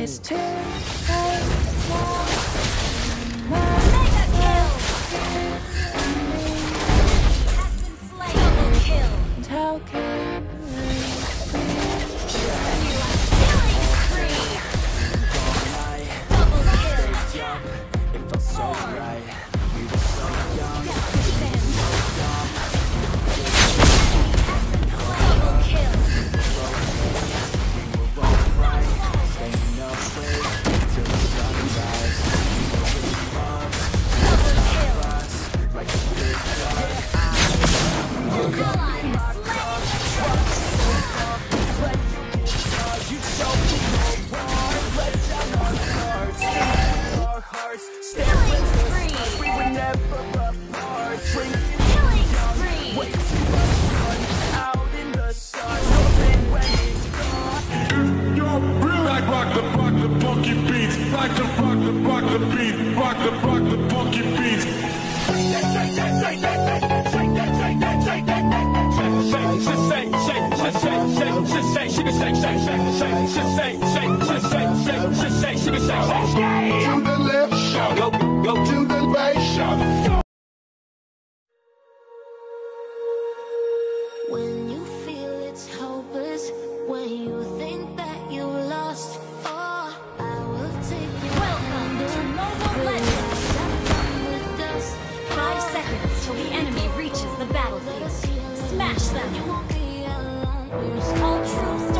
It's too. Mega kill! Has been. Double kill. Never apart. Killing spree. way too much fun out in the sun. Hoping when it's gone. Yo, real like rock the rock the funky beats, like the rock the rock the beat, rock the rock the funky beats. To the left, shout, go, go to the right, shout. Smash them. You won't be alone. We're All troops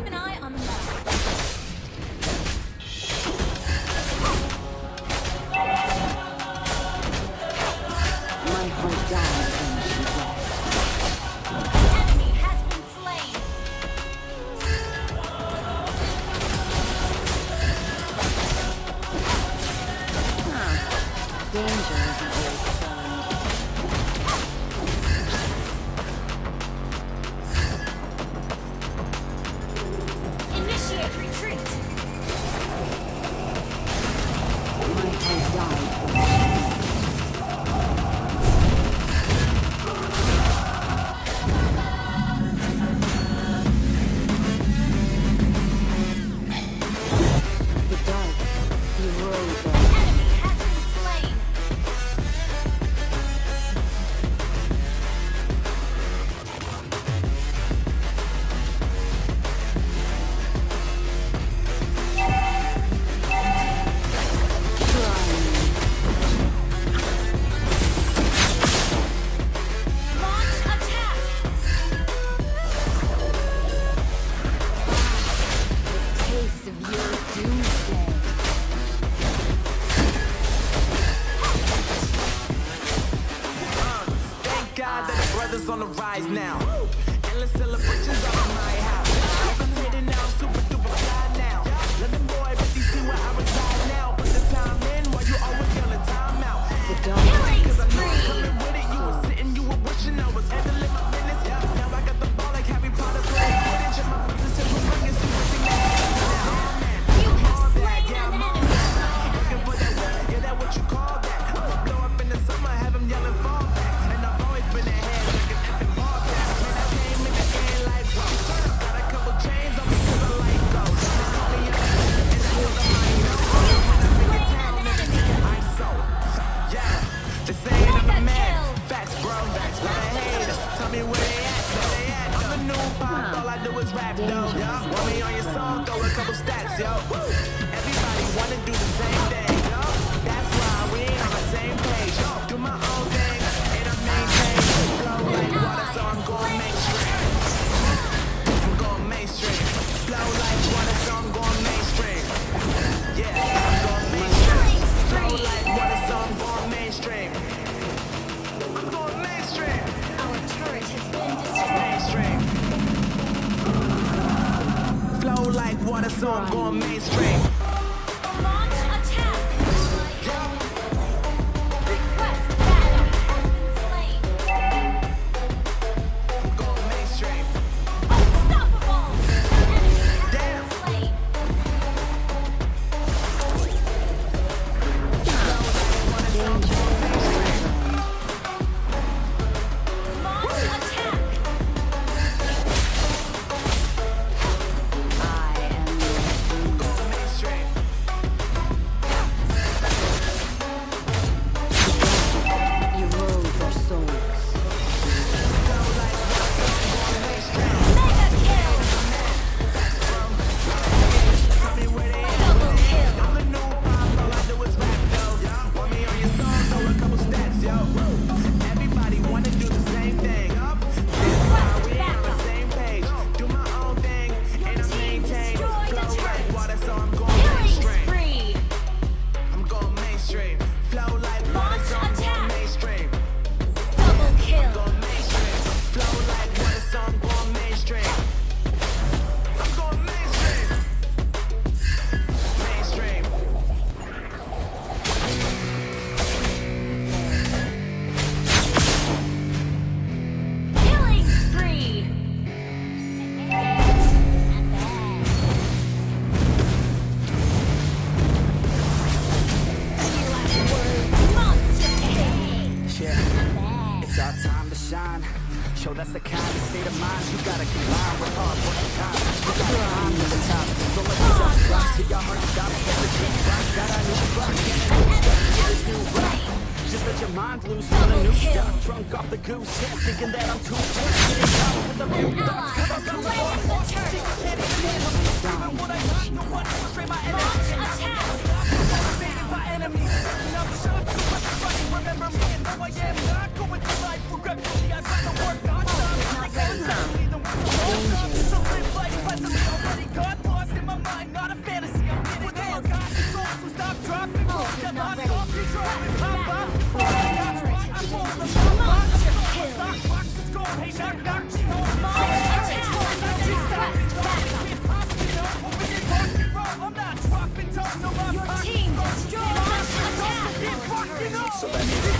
Keep an eye rise now. Your mind loose on a new stuff. Drunk off the goose, head, thinking that I'm too pissed. With a few thoughts, cause I'm so Doing what I want, no one can restrain my energy. Attack! by enemies, and I'm too much running. Remember me, and I am not going through life regretfully, I try to work on so I need.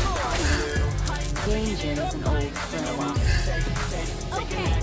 Danger is an old friend. Okay.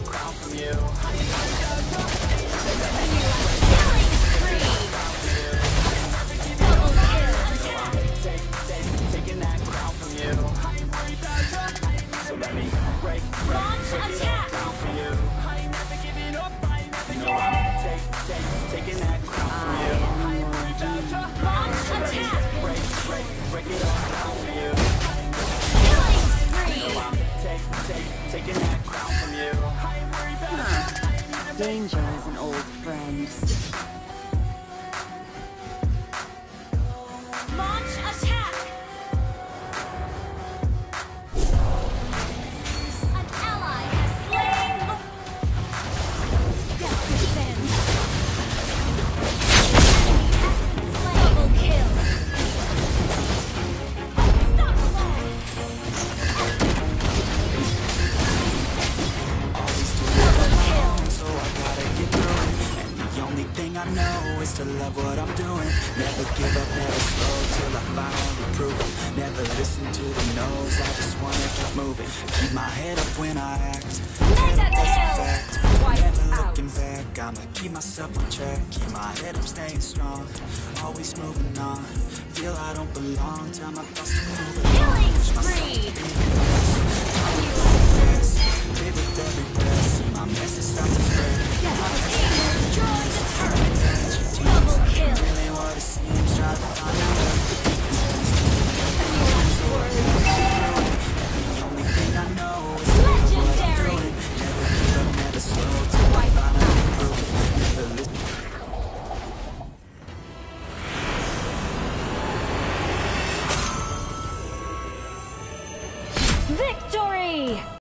listen to the no's, I just wanna keep moving. Keep my head up when I act. Never looking back, I'ma keep myself on track. Keep my head up, staying strong. Always moving on. Feel I don't belong, tell my thoughts to move along. Killing spree!